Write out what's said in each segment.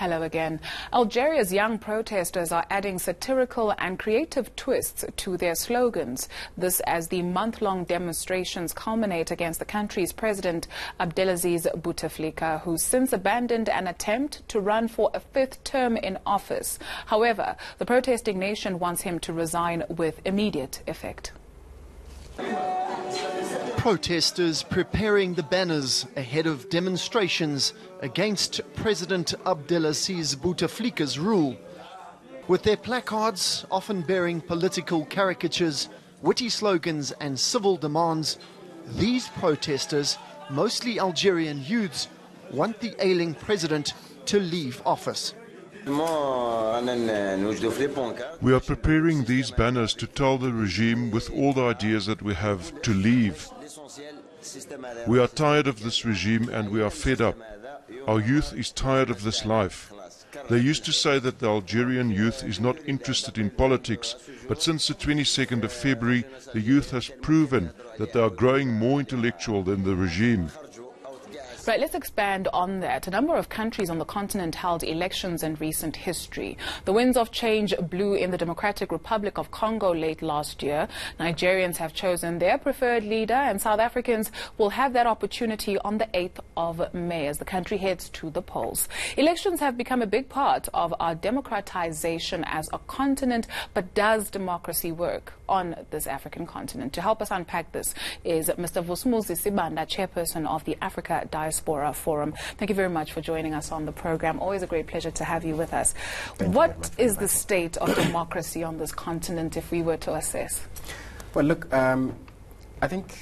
Hello again. Algeria's young protesters are adding satirical and creative twists to their slogans. This as the month-long demonstrations culminate against the country's president Abdelaziz Bouteflika, who since abandoned an attempt to run for a fifth term in office. However, the protesting nation wants him to resign with immediate effect protesters preparing the banners ahead of demonstrations against President Abdelaziz Bouteflika's rule. With their placards often bearing political caricatures, witty slogans and civil demands, these protesters, mostly Algerian youths, want the ailing president to leave office. We are preparing these banners to tell the regime with all the ideas that we have to leave. We are tired of this regime and we are fed up. Our youth is tired of this life. They used to say that the Algerian youth is not interested in politics, but since the 22nd of February, the youth has proven that they are growing more intellectual than the regime. Right, let's expand on that. A number of countries on the continent held elections in recent history. The winds of change blew in the Democratic Republic of Congo late last year. Nigerians have chosen their preferred leader, and South Africans will have that opportunity on the 8th of May as the country heads to the polls. Elections have become a big part of our democratization as a continent, but does democracy work on this African continent? To help us unpack this is Mr. Vusumuzi Sibanda, chairperson of the Africa Dialogue Diaspora Forum. Thank you very much for joining us on the program. Always a great pleasure to have you with us. Thank what is the state of democracy on this continent if we were to assess? Well, look, um, I think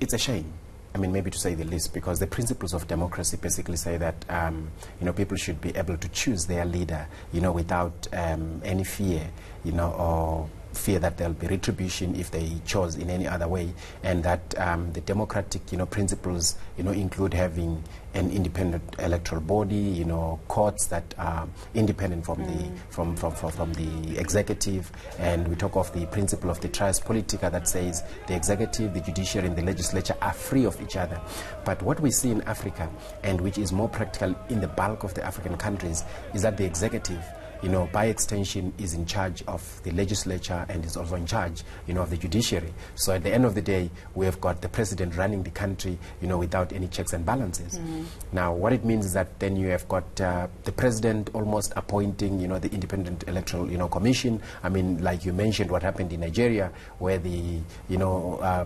it's a shame. I mean, maybe to say the least, because the principles of democracy basically say that um, you know people should be able to choose their leader, you know, without um, any fear, you know, or fear that there'll be retribution if they chose in any other way, and that um, the democratic, you know, principles, you know, include having an independent electoral body, you know, courts that are independent from mm. the from, from, from, from the executive, and we talk of the principle of the trias politica that says the executive, the judiciary, and the legislature are free of each other. But what we see in Africa, and which is more practical in the bulk of the African countries, is that the executive you know, by extension, is in charge of the legislature and is also in charge, you know, of the judiciary. So at the end of the day, we have got the president running the country, you know, without any checks and balances. Mm -hmm. Now, what it means is that then you have got uh, the president almost appointing, you know, the independent electoral, you know, commission. I mean, like you mentioned, what happened in Nigeria, where the, you know, uh,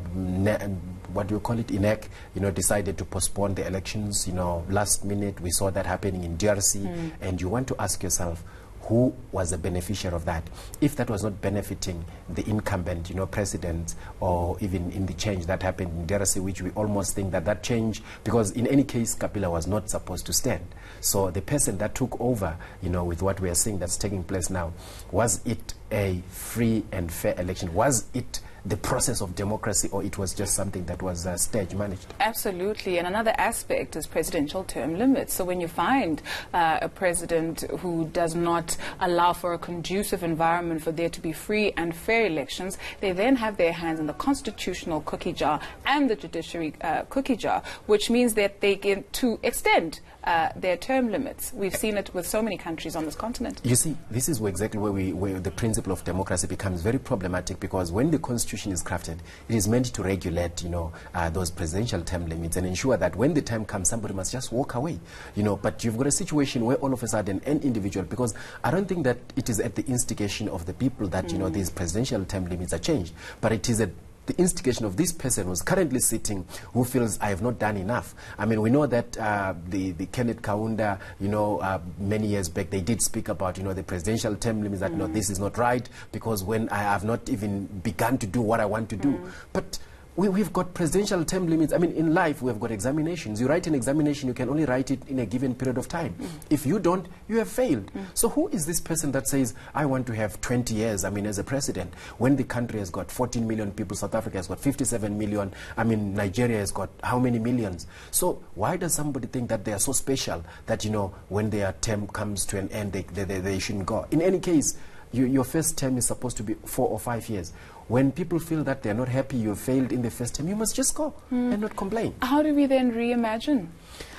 what do you call it, INEC, you know, decided to postpone the elections, you know, last minute. We saw that happening in DRC, mm. and you want to ask yourself, who was the beneficiary of that. If that was not benefiting the incumbent, you know, president, or even in the change that happened in DRC, which we almost think that that change, because in any case, Kabila was not supposed to stand. So the person that took over, you know, with what we are seeing that's taking place now, was it a free and fair election? Was it the process of democracy or it was just something that was uh, stage managed? Absolutely. And another aspect is presidential term limits. So when you find uh, a president who does not allow for a conducive environment for there to be free and fair elections, they then have their hands in the constitutional cookie jar and the judiciary uh, cookie jar, which means that they get to extend uh, their term limits. We've seen it with so many countries on this continent. You see, this is where exactly where, we, where the principle of democracy becomes very problematic because when the constitution is crafted, it is meant to regulate, you know, uh, those presidential term limits and ensure that when the time comes, somebody must just walk away, you know. But you've got a situation where all of a sudden an individual, because I don't think that it is at the instigation of the people that, mm. you know, mm. these presidential term limits are changed, but it is at the instigation of this person who's currently sitting who feels I have not done enough. I mean, we know that uh, the, the Kenneth Kaunda, you know, uh, many years back, they did speak about, you know, the presidential term limits that, mm. no, this is not right because when I have not even begun to do what I want to do. Mm. But we, we've got presidential term limits. I mean, in life, we've got examinations. You write an examination, you can only write it in a given period of time. Mm. If you don't, you have failed. Mm. So who is this person that says, I want to have 20 years, I mean, as a president, when the country has got 14 million people, South Africa has got 57 million, I mean, Nigeria has got how many millions? So why does somebody think that they are so special that, you know, when their term comes to an end, they, they, they, they shouldn't go? In any case, you, your first term is supposed to be four or five years. When people feel that they're not happy, you failed in the first term, you must just go mm. and not complain. How do we then reimagine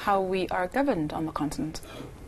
how we are governed on the continent?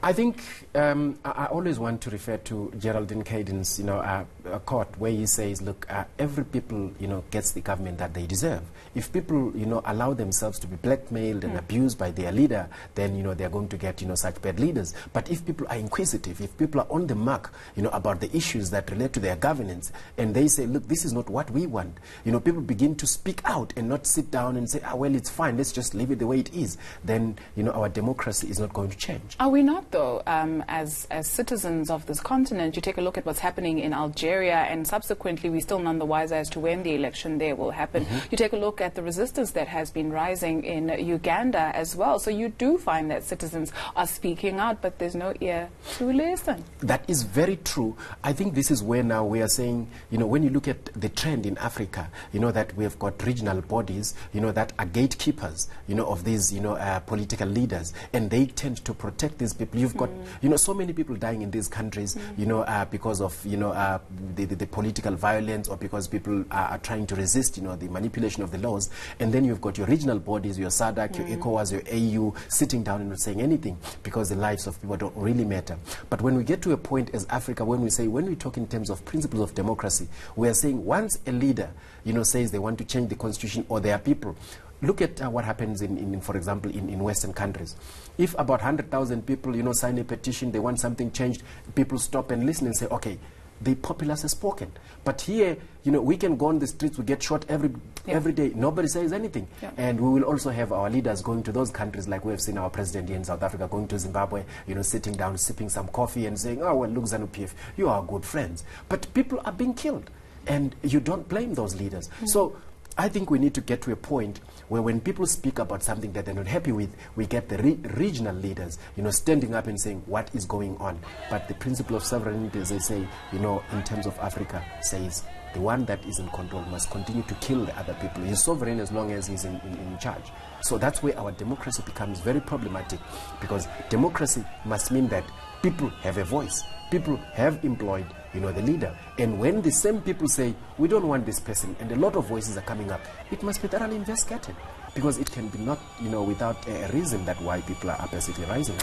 I think um, I, I, always want to refer to Geraldine Caden's, you know, uh, quote where he says, "Look, uh, every people, you know, gets the government that they deserve. If people, you know, allow themselves to be blackmailed and mm. abused by their leader, then you know they're going to get, you know, such bad leaders. But if people are inquisitive, if people are on the mark, you know, about the issues that relate to their governance, and they say, look, this is not what we want, you know, people begin to speak out and not sit down and say, ah, well, it's fine, let's just leave it the way it is. Then, you know, our democracy is not going to change. Are we not? Though, um, as, as citizens of this continent, you take a look at what's happening in Algeria, and subsequently, we're still none the wiser as to when the election there will happen. Mm -hmm. You take a look at the resistance that has been rising in Uganda as well. So you do find that citizens are speaking out, but there's no ear to listen. That is very true. I think this is where now we are saying, you know, when you look at the trend in Africa, you know, that we have got regional bodies, you know, that are gatekeepers, you know, of these, you know, uh, political leaders, and they tend to protect these people. You've got, mm. you know, so many people dying in these countries, mm. you know, uh, because of, you know, uh, the, the, the, political violence or because people are, are, trying to resist, you know, the manipulation of the laws. And then you've got your regional bodies, your SADC, mm. your ECOWAS, your AU, sitting down and not saying anything because the lives of people don't really matter. But when we get to a point as Africa, when we say, when we talk in terms of principles of democracy, we are saying once a leader, you know, says they want to change the constitution or their people, look at uh, what happens in, in, for example, in, in Western countries. If about 100,000 people, you know, sign a petition, they want something changed, people stop and listen and say, okay, the populace has spoken. But here, you know, we can go on the streets, we get shot every yeah. every day. Nobody says anything. Yeah. And we will also have our leaders going to those countries, like we have seen our president here in South Africa going to Zimbabwe, you know, sitting down, sipping some coffee and saying, oh, well, look, ZANU-PF, you are good friends. But people are being killed. And you don't blame those leaders. Mm. So I think we need to get to a point where when people speak about something that they're not happy with, we get the re regional leaders, you know, standing up and saying what is going on. But the principle of sovereignty, as they say, you know, in terms of Africa, says the one that is in control must continue to kill the other people. He's sovereign as long as he's in, in, in charge. So that's where our democracy becomes very problematic because democracy must mean that people have a voice. People have employed, you know, the leader. And when the same people say, we don't want this person, and a lot of voices are coming up, it must be thoroughly investigated. Because it can be not, you know, without a reason that why people are basically rising.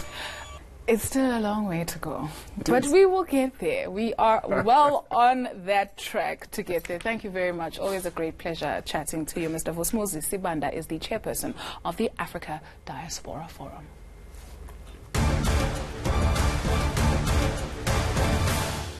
It's still a long way to go, it but is. we will get there. We are well on that track to get there. Thank you very much. Always a great pleasure chatting to you, Mr. Vusmuzi Sibanda is the chairperson of the Africa Diaspora Forum.